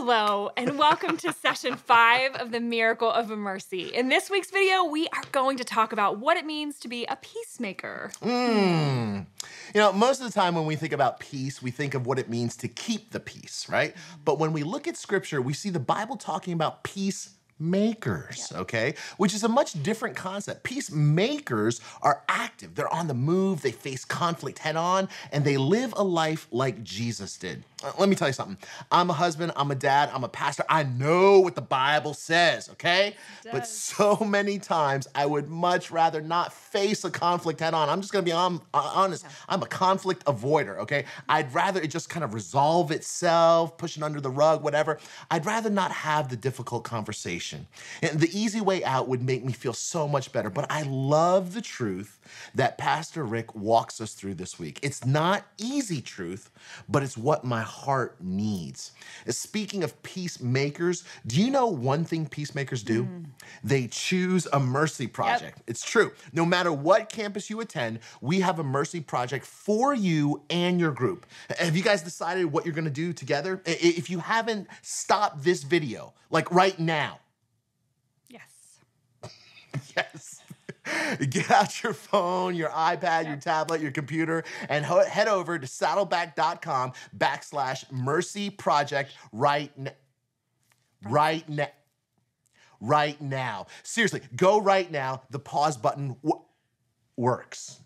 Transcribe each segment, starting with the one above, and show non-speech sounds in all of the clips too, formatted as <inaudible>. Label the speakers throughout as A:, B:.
A: Hello, and welcome to session five of the Miracle of Mercy. In this week's video, we are going to talk about what it means to be a peacemaker.
B: Mm. You know, most of the time when we think about peace, we think of what it means to keep the peace, right? But when we look at scripture, we see the Bible talking about peace makers, okay? Which is a much different concept. Peacemakers are active, they're on the move, they face conflict head on, and they live a life like Jesus did. Uh, let me tell you something. I'm a husband, I'm a dad, I'm a pastor. I know what the Bible says, okay? But so many times I would much rather not face a conflict head on. I'm just gonna be on, uh, honest. I'm a conflict avoider, okay? I'd rather it just kind of resolve itself, push it under the rug, whatever. I'd rather not have the difficult conversation. And the easy way out would make me feel so much better. But I love the truth that Pastor Rick walks us through this week. It's not easy truth, but it's what my heart needs. Speaking of peacemakers, do you know one thing peacemakers do? Mm. They choose a mercy project. Yep. It's true. No matter what campus you attend, we have a mercy project for you and your group. Have you guys decided what you're gonna do together? If you haven't, stop this video, like right now. <laughs>
A: Yes. <laughs>
B: Get out your phone, your iPad, your tablet, your computer, and ho- head over to saddleback.com backslash mercy project right now. Right now. Right now. Seriously, go right now. The pause button w- works.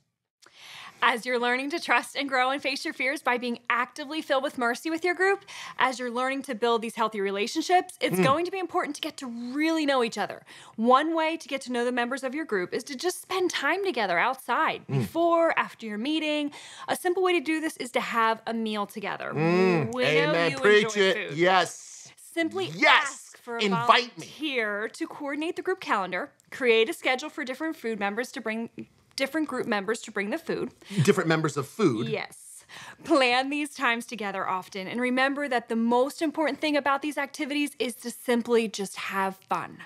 A: As you're learning to trust and grow and face your fears by being actively filled with mercy with your group, as you're learning to build these healthy relationships, it's mm. going to be important to get to really know each other. One way to get to know the members of your group is to just spend time together outside, mm. before, after your meeting. A simple way to do this is to have a meal together.
B: Mm. We Amen. Preach it. Food. Yes.
A: Simply
B: yes.
A: ask for a
B: Invite
A: volunteer me. to coordinate the group calendar, create a schedule for different food members to bring different group members to bring the food.
B: Different members of food.
A: Yes. Plan these times together often and remember that the most important thing about these activities is to simply just have fun.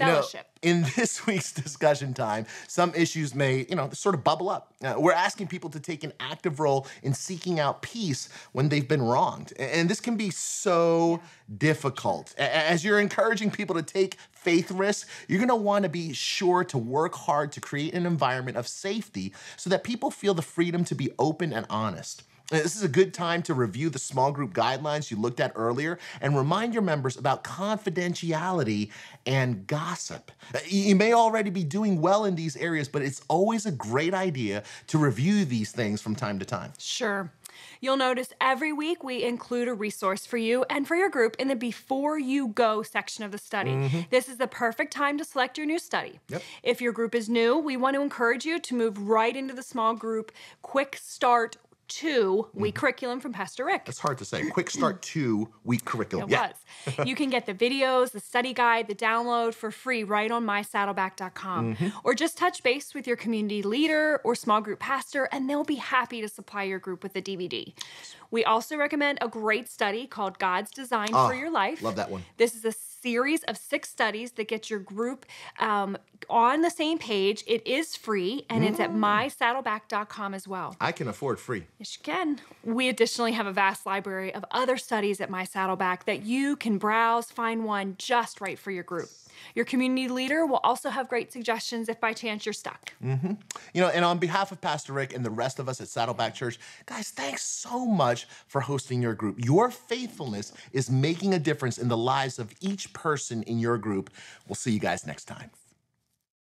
A: Fellowship.
B: You know, in <laughs> this week's discussion time, some issues may, you know, sort of bubble up. Uh, we're asking people to take an active role in seeking out peace when they've been wronged. And this can be so difficult. As you're encouraging people to take faith risks, you're gonna wanna be sure to work hard to create an environment of safety so that people feel the freedom to be open and honest. This is a good time to review the small group guidelines you looked at earlier and remind your members about confidentiality and gossip. You may already be doing well in these areas, but it's always a great idea to review these things from time to time.
A: Sure. You'll notice every week we include a resource for you and for your group in the Before You Go section of the study. Mm-hmm. This is the perfect time to select your new study.
B: Yep.
A: If your group is new, we want to encourage you to move right into the small group quick start two week mm. curriculum from Pastor Rick.
B: That's hard to say. Quick start <clears throat> two week curriculum.
A: It yeah. was. you can get the videos, the study guide, the download for free right on mysaddleback.com. Mm-hmm. Or just touch base with your community leader or small group pastor, and they'll be happy to supply your group with the DVD. We also recommend a great study called God's Design oh, for Your Life.
B: Love that one.
A: This is a series of six studies that get your group um, on the same page. It is free and mm. it's at mm. mysaddleback.com as well.
B: I can afford free.
A: Yes, you can. We additionally have a vast library of other studies at My Saddleback that you can browse, find one just right for your group. Your community leader will also have great suggestions if by chance you're stuck.
B: Mm-hmm. You know, and on behalf of Pastor Rick and the rest of us at Saddleback Church, guys, thanks so much for hosting your group. Your faithfulness is making a difference in the lives of each person in your group. We'll see you guys next time.